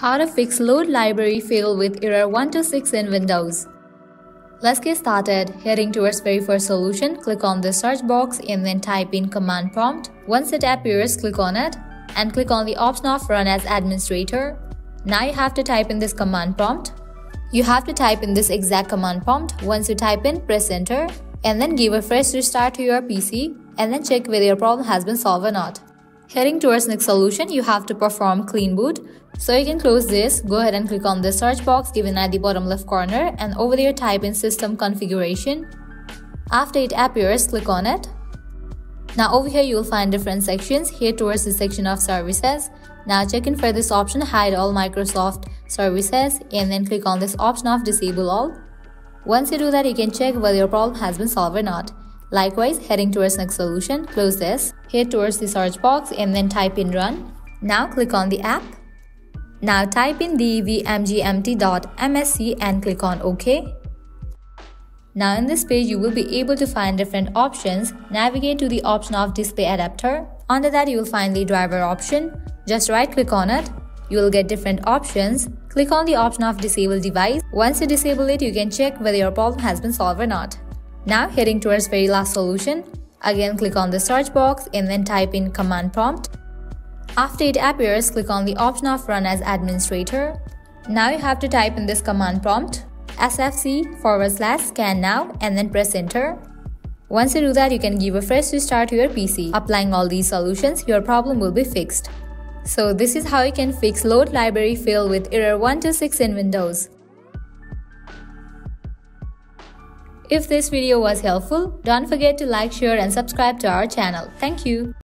How to fix load library fail with error 126 in Windows. Let's get started. Heading towards very first solution, click on the search box and then type in command prompt. Once it appears, click on it and click on the option of run as administrator. Now you have to type in this command prompt. You have to type in this exact command prompt. Once you type in, press enter and then give a fresh restart to your PC and then check whether your problem has been solved or not. Heading towards next solution, you have to perform clean boot. So you can close this, go ahead and click on the search box given at the bottom left corner and over there type in system configuration. After it appears, click on it. Now over here you will find different sections. Here towards the section of services. Now check in for this option hide all Microsoft services and then click on this option of disable all. Once you do that you can check whether your problem has been solved or not. Likewise, heading towards next solution, close this, head towards the search box and then type in run. Now click on the app. Now type in devmgmt.msc and click on OK. Now in this page, you will be able to find different options. Navigate to the option of display adapter. Under that, you will find the driver option. Just right click on it. You will get different options. Click on the option of disable device. Once you disable it, you can check whether your problem has been solved or not. Now heading towards very last solution, again click on the search box and then type in command prompt. After it appears, click on the option of run as administrator. Now you have to type in this command prompt sfc forward slash scan now and then press enter. Once you do that, you can give a fresh restart to your PC. Applying all these solutions, your problem will be fixed. So this is how you can fix load library fail with error 126 in Windows. If this video was helpful, don't forget to like, share and subscribe to our channel. Thank you.